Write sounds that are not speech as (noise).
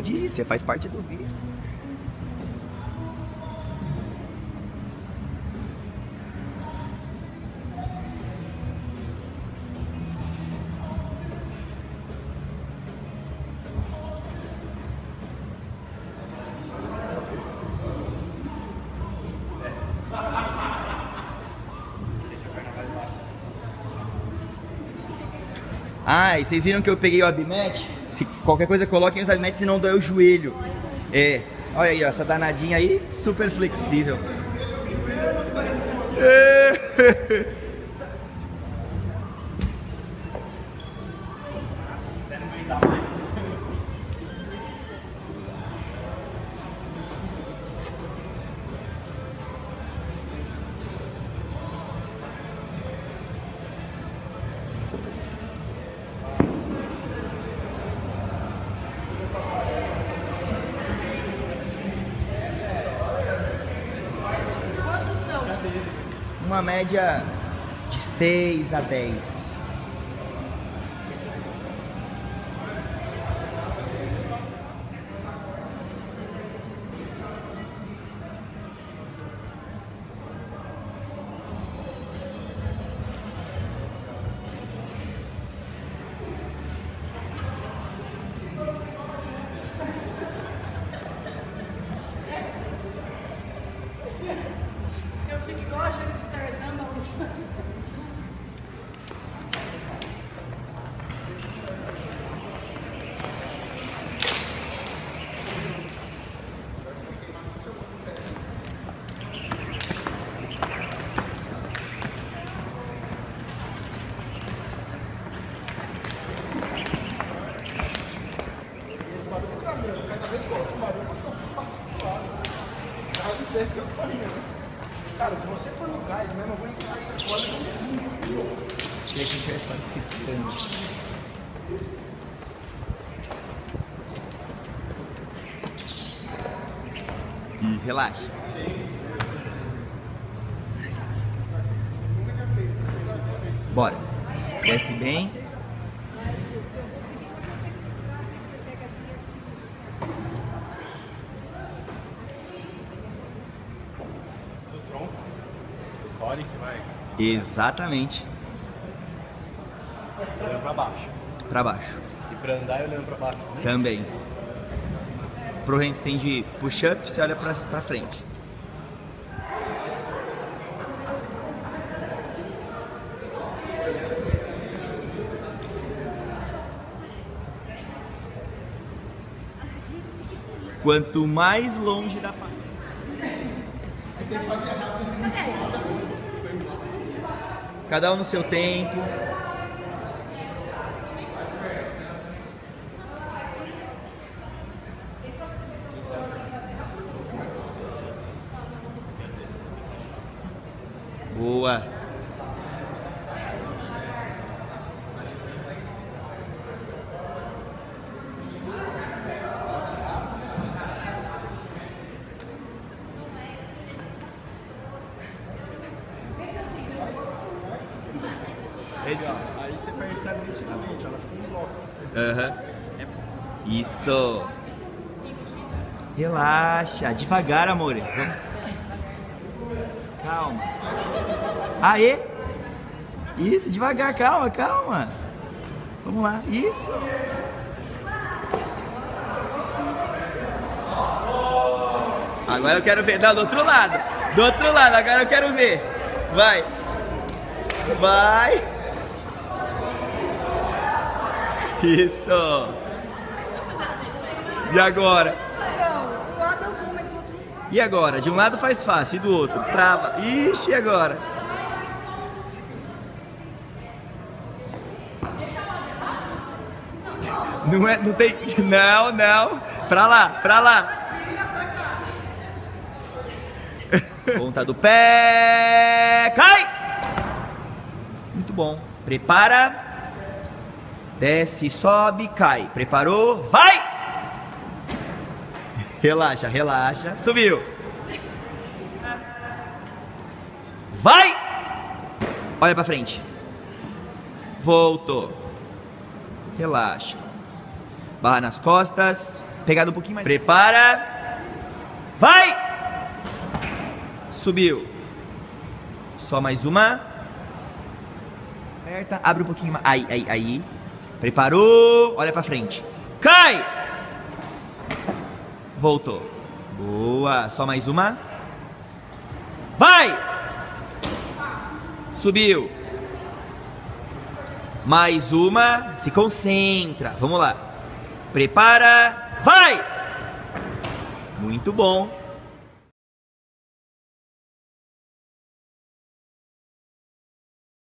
Pode ir, você faz parte do vídeo. Ah, e vocês viram que eu peguei o Abimet? Se qualquer coisa coloquem os Abimet se não dói o joelho. É, olha aí, ó, essa danadinha aí, super flexível. É. (laughs) Uma média de 6 a 10. Licença que eu tô indo. Cara, se você for no gás mesmo, eu vou entrar aí fora do E a gente vai participando. E relaxa. Bora. Desce bem. Tronco, do core que vai Exatamente. olhando pra baixo. Pra baixo. E pra andar olhando pra baixo também. Também. Pro handstand push-up, você olha pra, pra frente. Quanto mais longe da Cada um no seu tempo. Boa. Aí você percebe nitidamente, ela fica em bloco. Aham. Isso. Relaxa, devagar, amor. Vamos. Calma. Aê! Isso, devagar, calma, calma. Vamos lá, isso. Agora eu quero ver. Não, do outro lado. Do outro lado, agora eu quero ver. Vai. Vai. Isso. E agora? E agora? De um lado faz fácil, e do outro? Trava. Ixi, e agora? Não é, não tem, não, não. Pra lá, pra lá. Ponta do pé, cai! Muito bom. Prepara. Desce, sobe, cai. Preparou, vai! Relaxa, relaxa. Subiu. Vai! Olha pra frente. Voltou. Relaxa. Barra nas costas. Pegada um pouquinho mais. Prepara. Vai! Subiu. Só mais uma. Aperta, abre um pouquinho mais. Aí, aí, aí. Preparou. Olha pra frente. Cai! Voltou. Boa. Só mais uma. Vai! Subiu. Mais uma. Se concentra. Vamos lá. Prepara. Vai! Muito bom.